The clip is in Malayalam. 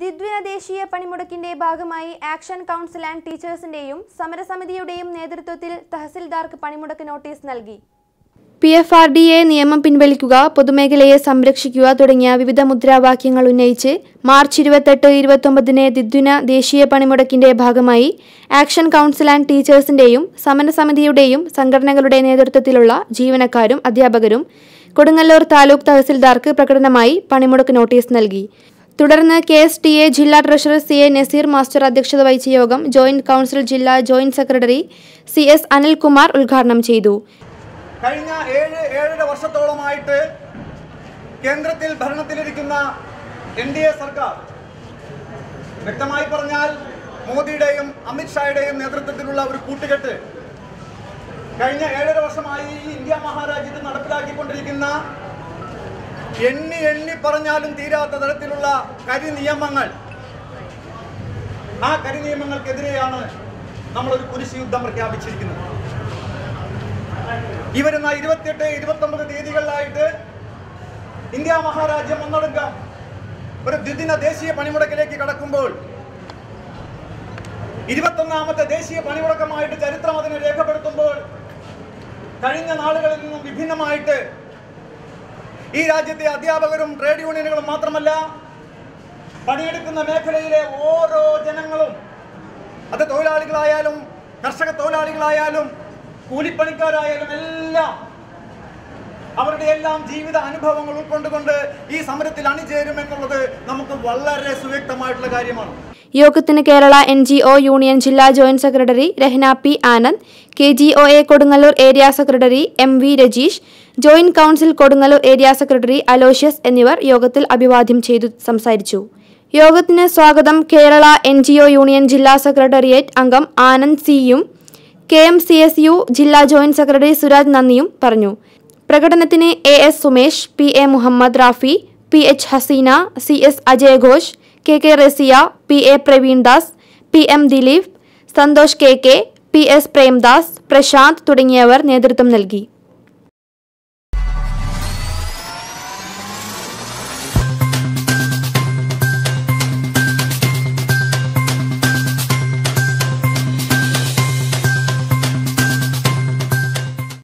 ദ്വിദ്വിന ദേശീയ പണിമുടക്കിന്റെ ഭാഗമായി ആക്ഷൻ കൗൺസിൽ ആൻഡ് ടീച്ചേഴ്സിന്റെയും സമരസമിതിയുടെയും നേതൃത്വത്തിൽ തഹസിൽദാർക്ക് പണിമുടക്ക് നോട്ടീസ് നൽകി. P F R D A നിയമം പിൻവലിക്കുക പൊതുമേഖലയെ സംരക്ഷിക്കുക തുടങ്ങിയ വിവിധ മുദ്രാവാക്യങ്ങൾ ഉന്നയിച്ച് മാർച്ച് ഇരുപത്തെട്ട് ഇരുപത്തൊമ്പതിന് ദ്വിദ്വിന ദേശീയ പണിമുടക്കിന്റെ ഭാഗമായി ആക്ഷൻ കൗൺസിൽ ആൻഡ് ടീച്ചേഴ്സിന്റെയും സമരസമിതിയുടെയും സംഘടനകളുടെ നേതൃത്വത്തിലുള്ള ജീവനക്കാരും അധ്യാപകരും കൊടുങ്ങല്ലൂർ താലൂക്ക് തഹസിൽദാർക്ക് പ്രകടനമായി പണിമുടക്ക് നോട്ടീസ് നൽകി. തുടർന്ന് കെ എസ് ടി എ ജില്ലാ treasurer C A Naseer master അധ്യക്ഷത വഹിച്ച യോഗം ജോയിന്റ് കൗൺസിൽ ജില്ലാ joint secretary C S Anilkumar ഉദ്ഘാടനം ചെയ്തു. കഴിഞ്ഞ ഏഴ് ഏഴര വർഷത്തോളമായിട്ട് കേന്ദ്രത്തിൽ ഭരണത്തിലിരിക്കുന്ന എൻ ഡി എ സർക്കാർ വ്യക്തമായി പറഞ്ഞാൽ മോദിയുടെയും അമിത്ഷായുടെയും നേതൃത്വത്തിലുള്ള ഒരു കൂട്ടുകെട്ട് കഴിഞ്ഞ ഏഴര വർഷമായി ഇന്ത്യ മഹാരാജ്യത്ത് നടപ്പിലാക്കിക്കൊണ്ടിരിക്കുന്ന എണ്ണി എണ്ണി പറഞ്ഞാലും തീരാത്ത തരത്തിലുള്ള കരി നിയമങ്ങൾ ആ കരി നിയമങ്ങൾക്കെതിരെയാണ് നമ്മളൊരു കുരിശ് യുദ്ധം പ്രഖ്യാപിച്ചിരിക്കുന്നത്. ഈ വരുന്ന ഇരുപത്തിയെട്ട് ഇരുപത്തി ഒമ്പത് തീയതികളിലായിട്ട് ഇന്ത്യ മഹാരാജ്യം ഒന്നടങ്കം ഒരു ദ്വിദിന ദേശീയ പണിമുടക്കിലേക്ക് കടക്കുമ്പോൾ ഇരുപത്തൊന്നാമത്തെ ദേശീയ പണിമുടക്കമായിട്ട് ചരിത്രം അതിനെ രേഖപ്പെടുത്തുമ്പോൾ കഴിഞ്ഞ നാളുകളിൽ നിന്നും വിഭിന്നമായിട്ട് ഈ രാജ്യത്തെ അധ്യാപകരും ട്രേഡ് യൂണിയനുകളും മാത്രമല്ല പണിയെടുക്കുന്ന മേഖലയിലെ ഓരോ ജനങ്ങളും അത് തൊഴിലാളികളായാലും കർഷക തൊഴിലാളികളായാലും കൂലിപ്പണിക്കാരായാലും എല്ലാം അവരുടെ എല്ലാം ജീവിത അനുഭവങ്ങൾ ഉൾക്കൊണ്ടുകൊണ്ട് ഈ സമരത്തിൽ അണിചേരുമെന്നുള്ളത് നമുക്ക് വളരെ സുവ്യക്തമായിട്ടുള്ള കാര്യമാണ്. യോഗത്തിന് Kerala N G O union ജില്ലാ joint secretary Rahna P Anand K G O A Kodungallur area secretary M V Rajeesh joint council Kodungallur area secretary Aloysius എന്നിവർ യോഗത്തിൽ അഭിവാദ്യം ചെയ്തു സംസാരിച്ചു. യോഗത്തിന് സ്വാഗതം Kerala N G O union ജില്ലാ സെക്രട്ടേറിയറ്റ് അംഗം ആനന്ദ് സിയും K M C S U ജില്ലാ ജോയിന്റ് സെക്രട്ടറി സുരാജ് നന്ദിയും പറഞ്ഞു. പ്രകടനത്തിന് A S Sumesh P A Muhammad Rafi P H Haseena C S Ajay Ghosh K K Rasiya P A Praveen Das P M Dileep Santhosh K K P S Premdas Prashanth തുടങ്ങിയവർ നേതൃത്വം നൽകി.